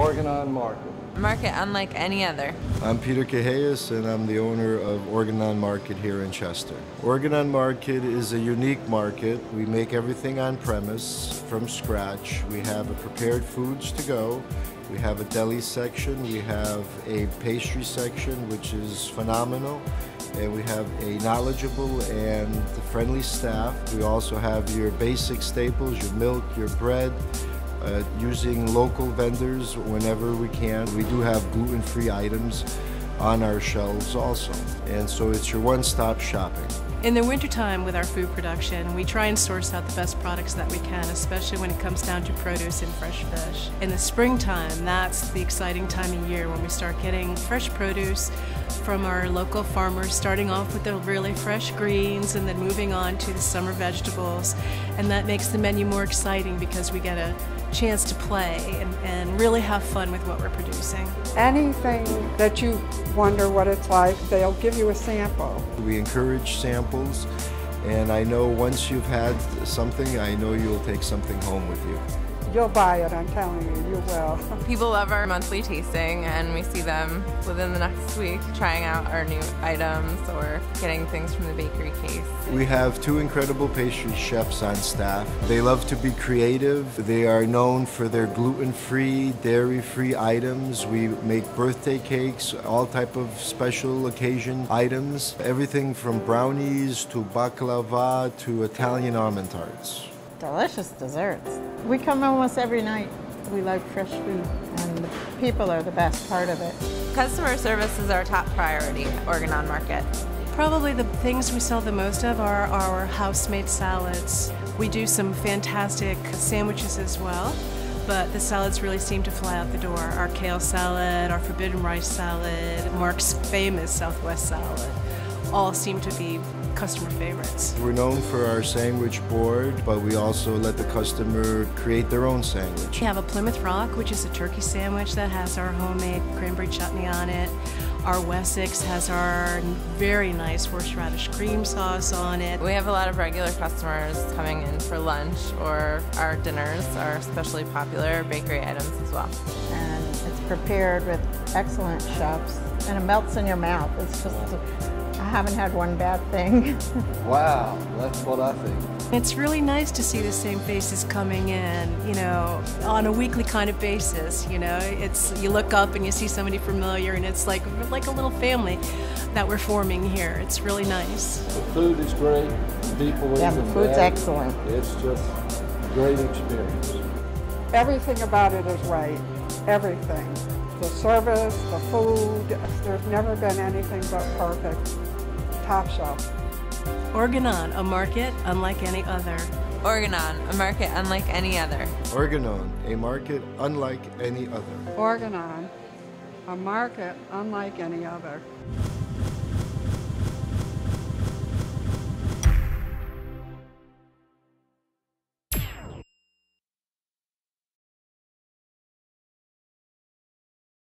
Organon Market. Market unlike any other. I'm Peter Cahellas, and I'm the owner of Organon Market here in Chester. Organon Market is a unique market. We make everything on premise from scratch. We have a prepared foods to go. We have a deli section. We have a pastry section, which is phenomenal. And we have a knowledgeable and friendly staff. We also have your basic staples, your milk, your bread, uh, using local vendors whenever we can. We do have gluten-free items on our shelves also. And so it's your one-stop shopping. In the wintertime with our food production, we try and source out the best products that we can, especially when it comes down to produce and fresh fish. In the springtime, that's the exciting time of year when we start getting fresh produce from our local farmers, starting off with the really fresh greens and then moving on to the summer vegetables. And that makes the menu more exciting because we get a chance to play and, and really have fun with what we're producing. Anything that you wonder what it's like, they'll give you a sample. We encourage samples, and I know once you've had something, I know you'll take something home with you. You'll buy it, I'm telling you, you will. People love our monthly tasting, and we see them within the next week trying out our new items or getting things from the bakery case. We have two incredible pastry chefs on staff. They love to be creative. They are known for their gluten-free, dairy-free items. We make birthday cakes, all type of special occasion items, everything from brownies to baklava to Italian almond tarts delicious desserts. We come almost every night. We like fresh food, and the people are the best part of it. Customer service is our top priority at Organon Market. Probably the things we sell the most of are our house-made salads. We do some fantastic sandwiches as well, but the salads really seem to fly out the door. Our kale salad, our forbidden rice salad, Mark's famous Southwest salad all seem to be customer favorites. We're known for our sandwich board, but we also let the customer create their own sandwich. We have a Plymouth Rock, which is a turkey sandwich that has our homemade cranberry chutney on it. Our Essex has our very nice horseradish cream sauce on it. We have a lot of regular customers coming in for lunch or our dinners are especially popular bakery items as well. And it's prepared with excellent chefs and it melts in your mouth. It's just I haven't had one bad thing. wow, that's what I think. It's really nice to see the same faces coming in, you know, on a weekly kind of basis. You know, it's you look up and you see somebody familiar, and it's like like a little family that we're forming here. It's really nice. The food is great. The people yeah, the food's bad. excellent. It's just great experience. Everything about it is right. Everything. The service, the food, there's never been anything but perfect top shelf. Organon, a market unlike any other. Organon, a market unlike any other. Organon, a market unlike any other. Organon, a market unlike any other.